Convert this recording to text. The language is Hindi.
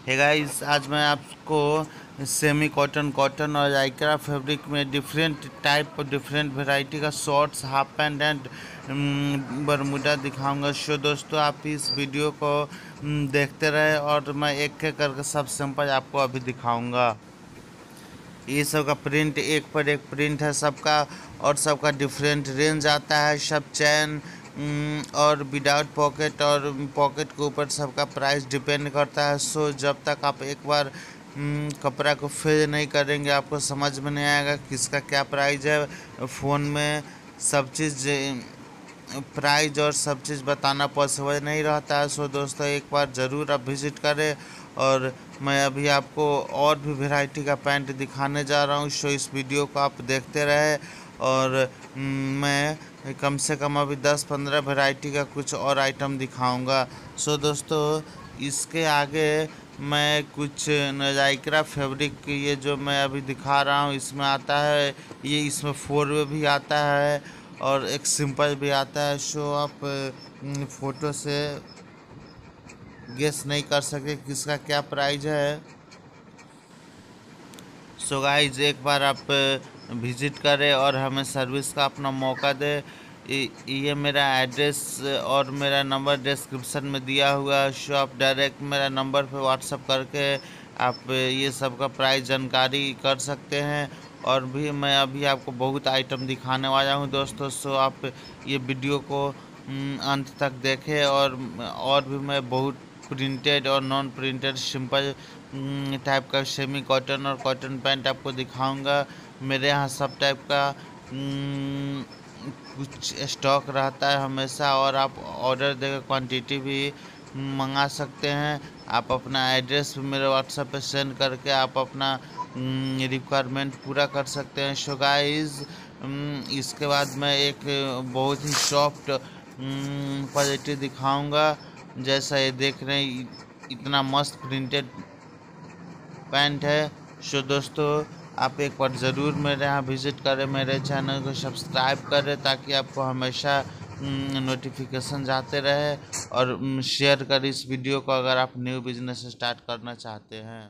है गाइस आज मैं आपको सेमी कॉटन कॉटन और आइकरा फैब्रिक में डिफरेंट टाइप और डिफरेंट वैरायटी का shorts half pant and Bermuda दिखाऊँगा। शो दोस्तों आप इस वीडियो को um, देखते रहे और मैं एक एक करके सब सैंपल आपको अभी दिखाऊँगा। ये सब का प्रिंट एक पर एक प्रिंट है सबका और सबका डिफरेंट रेंज आता है सब चैन और विदाउट पॉकेट और पॉकेट के ऊपर सबका प्राइस डिपेंड करता है। सो जब तक आप एक बार कपड़ा को फ़ेज़ नहीं करेंगे, आपको समझ में नहीं आएगा किसका क्या प्राइस है। फ़ोन में सब चीज़ प्राइज और सब चीज़ बताना पॉसिबल नहीं रहता है। सो दोस्तों, एक बार ज़रूर आप विज़िट करें और मैं अभी आपको और भी वैरायटी का पैंट दिखाने जा रहा हूँ। सो इस वीडियो को आप देखते रहे और मैं कम से कम अभी 10-15 वैरायटी का कुछ और आइटम दिखाऊँगा। सो दोस्तों, इसके आगे मैं कुछ नजाइकरा फैब्रिक ये जो मैं अभी दिखा रहा हूँ, इसमें आता है। ये इसमें फोर वे भी आता है और एक सिंपल भी आता है। सो आप फ़ोटो से गेस नहीं कर सके किसका क्या प्राइस है। सो so गाइज़ एक बार आप विज़िट करें और हमें सर्विस का अपना मौका दे। ये मेरा एड्रेस और मेरा नंबर डिस्क्रिप्शन में दिया हुआ है। सो आप डायरेक्ट मेरा नंबर पे व्हाट्सअप करके आप ये सब का प्राइस जानकारी कर सकते हैं। और भी मैं अभी आपको बहुत आइटम दिखाने वाला हूँ दोस्तों सो आप ये वीडियो को अंत तक देखें और और भी मैं बहुत प्रिंटेड और नॉन प्रिंटेड सिंपल टाइप का सेमी कॉटन और कॉटन पैंट आपको दिखाऊँगा। मेरे यहाँ सब टाइप का कुछ स्टॉक रहता है हमेशा और आप ऑर्डर देकर क्वांटिटी भी मंगा सकते हैं। आप अपना एड्रेस मेरे व्हाट्सएप पे सेंड करके आप अपना रिक्वायरमेंट पूरा कर सकते हैं। सो गाइस इसके बाद मैं एक बहुत ही सॉफ्ट क्वालिटी दिखाऊँगा। जैसा ये देख रहे हैं इतना मस्त प्रिंटेड पैंट है। सो दोस्तों, आप एक बार ज़रूर मेरे यहाँ विज़िट करें, मेरे चैनल को सब्सक्राइब करें, ताकि आपको हमेशा नोटिफिकेशन जाते रहे और शेयर करें इस वीडियो को, अगर आप न्यू बिज़नेस स्टार्ट करना चाहते हैं।